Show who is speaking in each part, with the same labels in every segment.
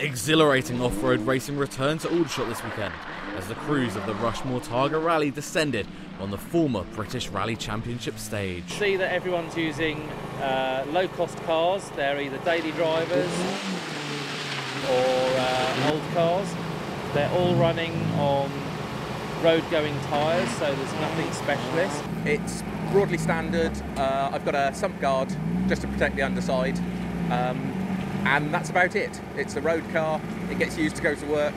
Speaker 1: Exhilarating off-road racing returned to Aldershot this weekend as the crews of the Rushmoor Targa Rally descended on the former British Rally Championship stage.
Speaker 2: See that everyone's using uh, low-cost cars. They're either daily drivers or uh, old cars. They're all running on road-going tyres, so there's nothing specialist.
Speaker 3: It's broadly standard. Uh, I've got a sump guard just to protect the underside. Um, and that's about it. It's a road car, it gets used to go to work,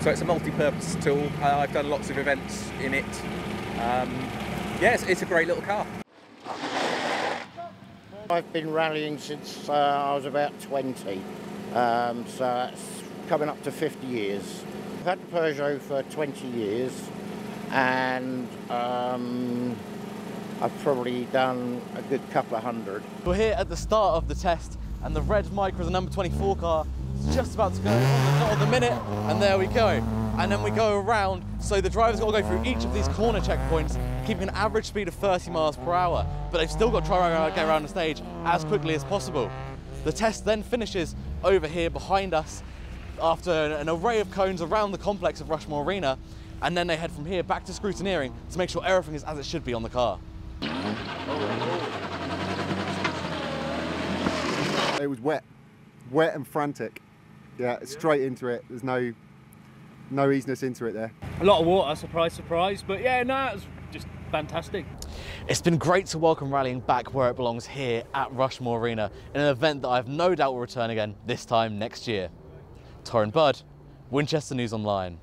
Speaker 3: so it's a multi-purpose tool. Uh, I've done lots of events in it. Um, yes, it's a great little car.
Speaker 4: I've been rallying since uh, I was about 20, um, so it's coming up to 50 years. I've had the Peugeot for 20 years, and um, I've probably done a good couple of hundred.
Speaker 1: We're here at the start of the test and the red Micra, the number 24 car, is just about to go on the of the minute, and there we go. And then we go around, so the driver's got to go through each of these corner checkpoints, keeping an average speed of 30 miles per hour, but they've still got to try and get around the stage as quickly as possible. The test then finishes over here behind us after an array of cones around the complex of Rushmoor Arena, and then they head from here back to scrutineering to make sure everything is as it should be on the car.
Speaker 5: It was wet, wet and frantic. Yeah, straight into it. There's no no easiness into it there.
Speaker 2: A lot of water, surprise, surprise. But yeah, no, it was just fantastic.
Speaker 1: It's been great to welcome rallying back where it belongs here at Rushmoor Arena in an event that I have no doubt will return again this time next year. Torin Budd, Winchester News Online.